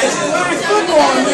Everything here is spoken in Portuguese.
Yeah.